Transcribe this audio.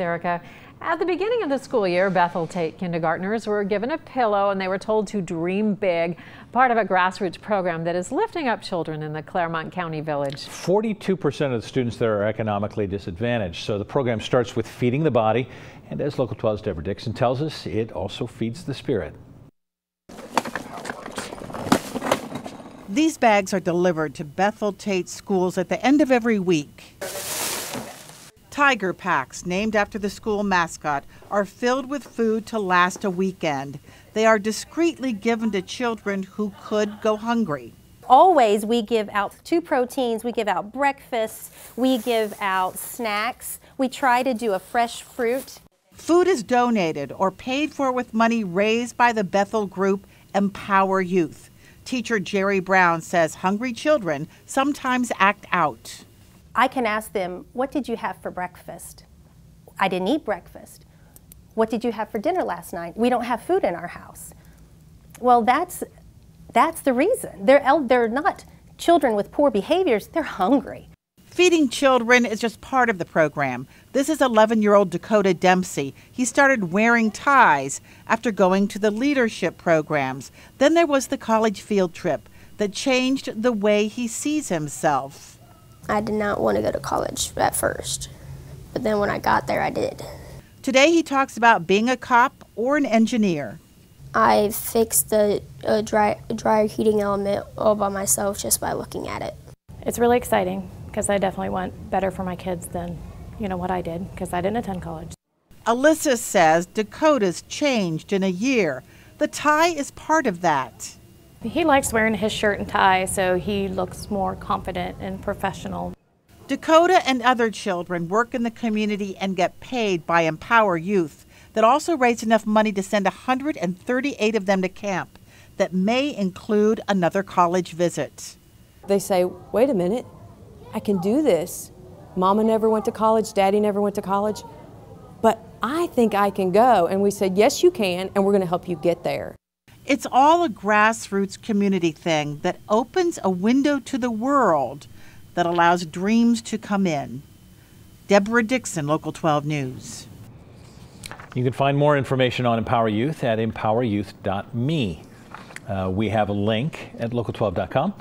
Erica, at the beginning of the school year, Bethel Tate kindergartners were given a pillow and they were told to dream big, part of a grassroots program that is lifting up children in the Clermont County village. 42% of the students there are economically disadvantaged, so the program starts with feeding the body, and as Local 12's Deborah Dixon tells us, it also feeds the spirit. These bags are delivered to Bethel Tate schools at the end of every week. Tiger packs, named after the school mascot, are filled with food to last a weekend. They are discreetly given to children who could go hungry. Always we give out two proteins, we give out breakfasts, we give out snacks. We try to do a fresh fruit. Food is donated or paid for with money raised by the Bethel group Empower Youth. Teacher Jerrie Browne says hungry children sometimes act out. I can ask them, What did you have for breakfast? I didn't eat breakfast. What did you have for dinner last night? We don't have food in our house. Well, that's, that's the reason. They're, they're not children with poor behaviors, they're hungry. Feeding children is just part of the program. This is 11 year old Dakota Dempsey. He started wearing ties after going to the leadership programs. Then there was the college field trip that changed the way he sees himself. I did not want to go to college at first, but then when I got there, I did. Today, he talks about being a cop or an engineer. I fixed the uh, dry, dryer heating element all by myself just by looking at it. It's really exciting because I definitely want better for my kids than you know what I did because I didn't attend college. Alissa says Dakota's changed in a year. The tie is part of that. He likes wearing his shirt and tie, so he looks more confident and professional. Dakota and other children work in the community and get paid by Empower Youth that also raised enough money to send 138 of them to camp that may include another college visit. They say, wait a minute, I can do this. Mama never went to college, daddy never went to college, but I think I can go. And we said, yes, you can, and we're going to help you get there. It's all a grassroots community thing that opens a window to the world that allows dreams to come in. Deborah Dixon, Local 12 News. You can find more information on Empower Youth at empoweryouth.me. Uh, we have a link at local12.com.